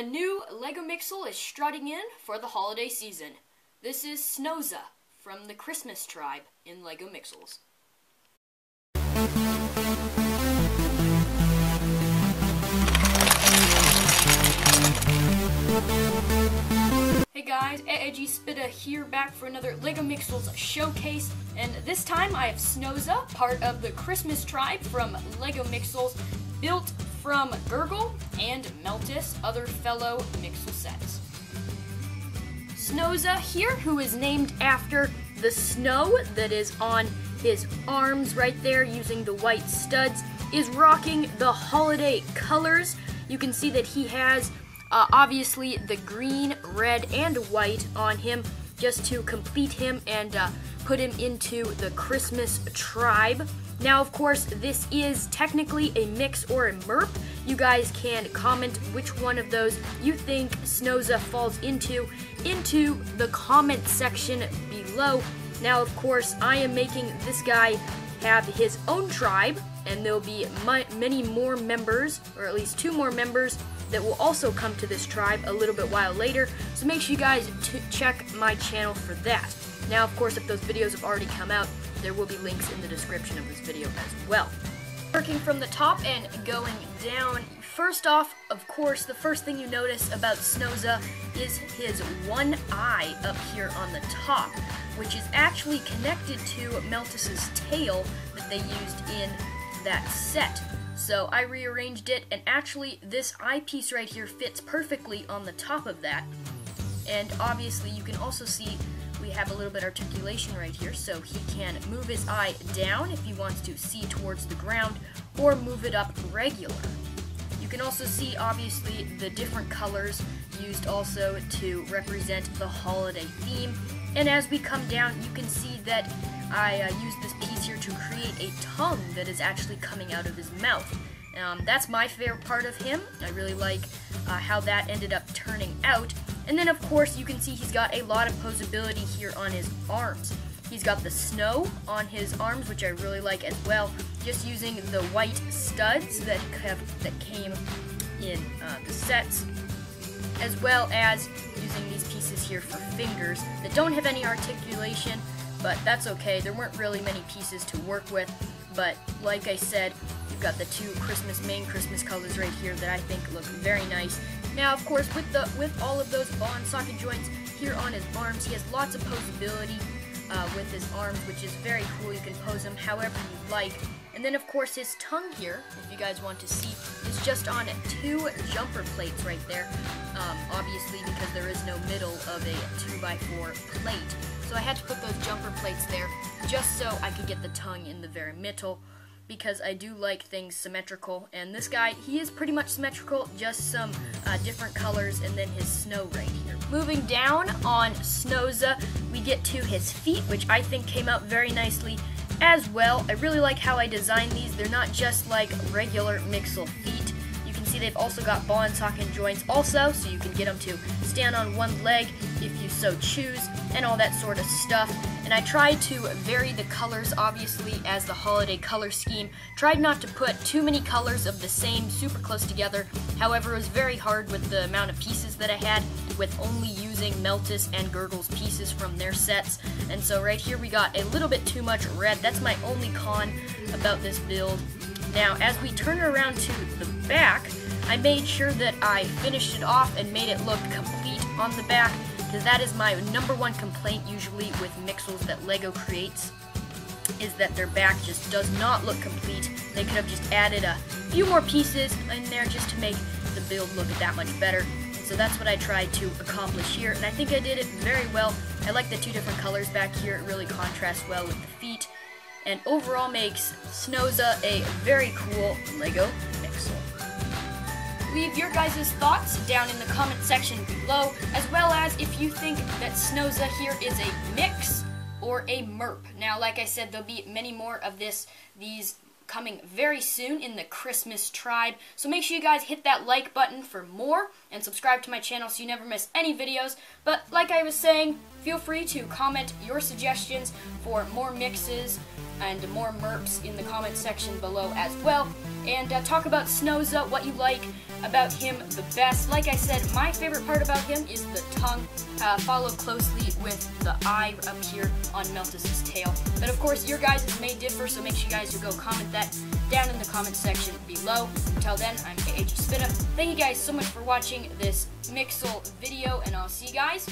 a new LEGO Mixel is strutting in for the holiday season. This is Snowza from the Christmas Tribe in LEGO Mixels. Hey guys, Edgy Spitta here back for another LEGO Mixels showcase, and this time I have Snowza, part of the Christmas Tribe from LEGO Mixels, built from Gurggle and Meltus, other fellow Mixel sets. Snowza here, who is named after the snow that is on his arms right there using the white studs, is rocking the holiday colors. You can see that he has uh, obviously the green, red, and white on him just to complete him and uh, put him into the Christmas tribe. Now, of course, this is technically a mix or a murp. You guys can comment which one of those you think Snowza falls into into the comment section below. Now, of course, I am making this guy have his own tribe, and there'll be many more members, or at least two more members, that will also come to this tribe a little bit while later. So make sure you guys check my channel for that. Now, of course, if those videos have already come out, there will be links in the description of this video as well. Working from the top and going down, first off, of course, the first thing you notice about Snowza is his one eye up here on the top, which is actually connected to Meltus's tail that they used in that set. So I rearranged it, and actually this eyepiece right here fits perfectly on the top of that. And obviously you can also see have a little bit of articulation right here, so he can move his eye down if he wants to see towards the ground, or move it up regular. You can also see, obviously, the different colors used also to represent the holiday theme. And as we come down, you can see that I uh, used this piece here to create a tongue that is actually coming out of his mouth. Um, that's my favorite part of him. I really like uh, how that ended up turning out. And then of course you can see he's got a lot of posability here on his arms. He's got the snow on his arms, which I really like as well, just using the white studs that have, that came in uh, the sets, as well as using these pieces here for fingers that don't have any articulation, but that's okay. There weren't really many pieces to work with, but like I said, you've got the two Christmas main Christmas colors right here that I think look very nice. Now, of course, with the with all of those and socket joints here on his arms, he has lots of posability uh, with his arms, which is very cool. You can pose them however you like. And then, of course, his tongue here, if you guys want to see, is just on two jumper plates right there. Um, obviously, because there is no middle of a 2x4 plate. So I had to put those jumper plates there just so I could get the tongue in the very middle because I do like things symmetrical. And this guy, he is pretty much symmetrical, just some uh, different colors, and then his snow right here. Moving down on Snowza, we get to his feet, which I think came out very nicely as well. I really like how I designed these. They're not just like regular Mixel feet. See they've also got ball and socket joints also, so you can get them to stand on one leg if you so choose, and all that sort of stuff. And I tried to vary the colors, obviously, as the holiday color scheme. Tried not to put too many colors of the same super close together. However, it was very hard with the amount of pieces that I had, with only using Meltus and Gurggle's pieces from their sets. And so right here we got a little bit too much red. That's my only con about this build. Now, as we turn around to the back, I made sure that I finished it off and made it look complete on the back because that is my number one complaint usually with Mixels that LEGO creates, is that their back just does not look complete. They could have just added a few more pieces in there just to make the build look that much better. so that's what I tried to accomplish here, and I think I did it very well. I like the two different colors back here. It really contrasts well with the feet, and overall makes Snowza a very cool LEGO. Leave your guys' thoughts down in the comment section below, as well as if you think that Snowza here is a mix or a murp. Now, like I said, there'll be many more of this, these coming very soon in the Christmas tribe. So make sure you guys hit that like button for more and subscribe to my channel so you never miss any videos. But like I was saying, feel free to comment your suggestions for more mixes and more murps in the comment section below as well. And uh, talk about Snowza, what you like, about him the best. Like I said, my favorite part about him is the tongue, uh, followed closely with the eye up here on Meltus's tail. But of course, your guys' may differ, so make sure you guys go comment that down in the comment section below. Until then, I'm KAG Spitta. Thank you guys so much for watching this Mixel video, and I'll see you guys